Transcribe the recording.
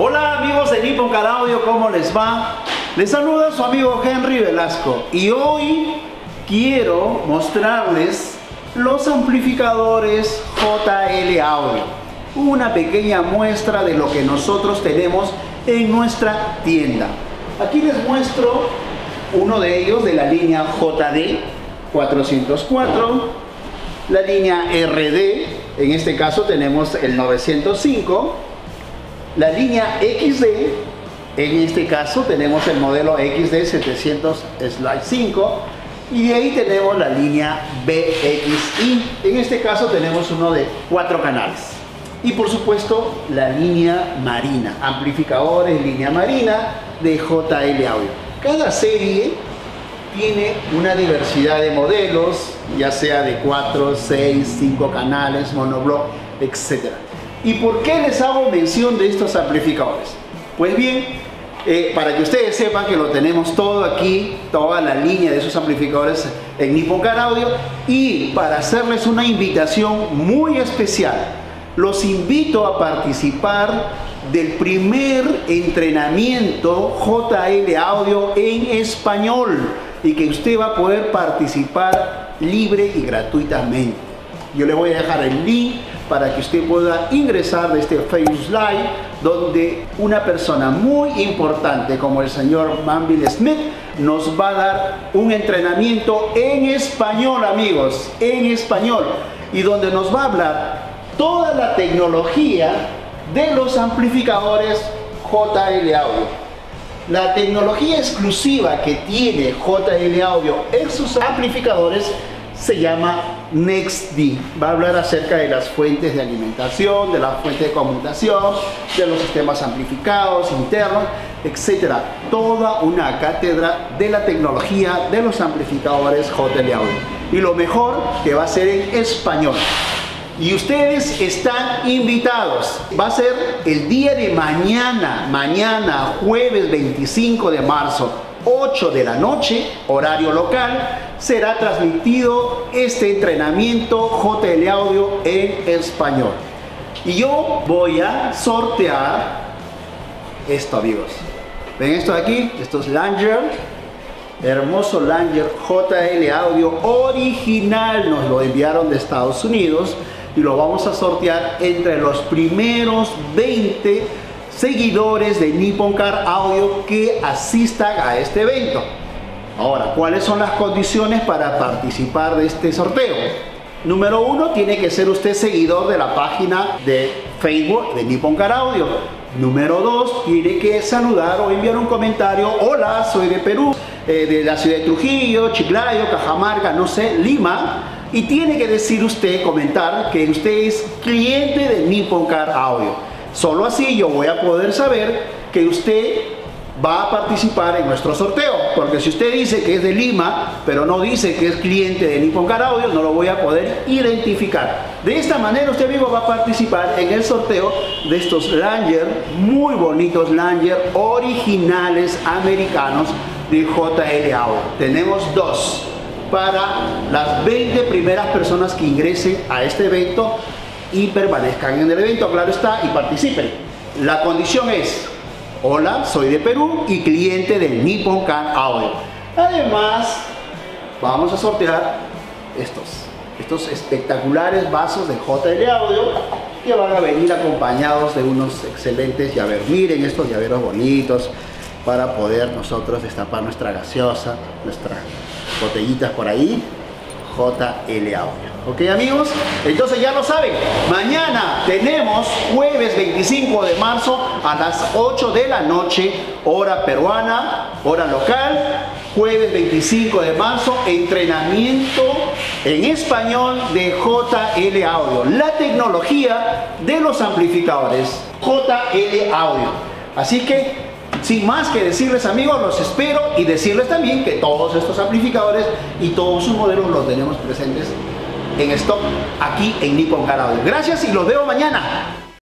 Hola amigos de Nippon Car Audio, ¿cómo les va? Les saluda su amigo Henry Velasco y hoy quiero mostrarles los amplificadores JL Audio. Una pequeña muestra de lo que nosotros tenemos en nuestra tienda. Aquí les muestro uno de ellos de la línea JD 404, la línea RD, en este caso tenemos el 905, la línea XD, en este caso tenemos el modelo XD 700 Slide 5 y de ahí tenemos la línea BXI, en este caso tenemos uno de cuatro canales. Y por supuesto la línea marina, amplificadores línea marina de JL Audio. Cada serie tiene una diversidad de modelos, ya sea de 4, 6, 5 canales, monoblock, etc. ¿Y por qué les hago mención de estos amplificadores? Pues bien, eh, para que ustedes sepan que lo tenemos todo aquí, toda la línea de esos amplificadores en Nippon Car Audio y para hacerles una invitación muy especial, los invito a participar del primer entrenamiento JL Audio en español y que usted va a poder participar libre y gratuitamente. Yo le voy a dejar el link para que usted pueda ingresar de este Facebook Live donde una persona muy importante como el señor Manville Smith nos va a dar un entrenamiento en español amigos, en español y donde nos va a hablar toda la tecnología de los amplificadores JL Audio. La tecnología exclusiva que tiene JL Audio en sus amplificadores se llama NextD. Va a hablar acerca de las fuentes de alimentación, de la fuente de conmutación, de los sistemas amplificados internos, etc. Toda una cátedra de la tecnología de los amplificadores JL Audio. Y lo mejor que va a ser en español. Y ustedes están invitados. Va a ser el día de mañana, mañana, jueves 25 de marzo, 8 de la noche, horario local, será transmitido este entrenamiento JL Audio en español. Y yo voy a sortear esto, amigos. ¿Ven esto de aquí? Esto es Langer. Hermoso Langer JL Audio original. Nos lo enviaron de Estados Unidos y lo vamos a sortear entre los primeros 20 seguidores de Nippon Car Audio que asistan a este evento. Ahora, ¿cuáles son las condiciones para participar de este sorteo? Número uno, tiene que ser usted seguidor de la página de Facebook de Nippon Car Audio. Número dos, tiene que saludar o enviar un comentario. Hola, soy de Perú, eh, de la ciudad de Trujillo, Chiclayo, Cajamarca, no sé, Lima y tiene que decir usted, comentar que usted es cliente de Nippon Car Audio. Solo así yo voy a poder saber que usted va a participar en nuestro sorteo. Porque si usted dice que es de Lima, pero no dice que es cliente de Nippon Car Audio, no lo voy a poder identificar. De esta manera usted amigo va a participar en el sorteo de estos Langer, muy bonitos Langer originales americanos de JL. Tenemos dos para las 20 primeras personas que ingresen a este evento y permanezcan en el evento, claro está, y participen. La condición es, hola, soy de Perú y cliente del Nippon Car Audio. Además, vamos a sortear estos, estos espectaculares vasos de JL Audio que van a venir acompañados de unos excelentes llaveros. Miren estos llaveros bonitos para poder nosotros destapar nuestra gaseosa, nuestra botellitas por ahí, JL Audio. ¿Ok amigos? Entonces ya lo saben, mañana tenemos jueves 25 de marzo a las 8 de la noche, hora peruana, hora local, jueves 25 de marzo, entrenamiento en español de JL Audio, la tecnología de los amplificadores JL Audio. Así que sin más que decirles amigos, los espero y decirles también que todos estos amplificadores y todos sus modelos los tenemos presentes en stock aquí en Nippon Car Gracias y los veo mañana.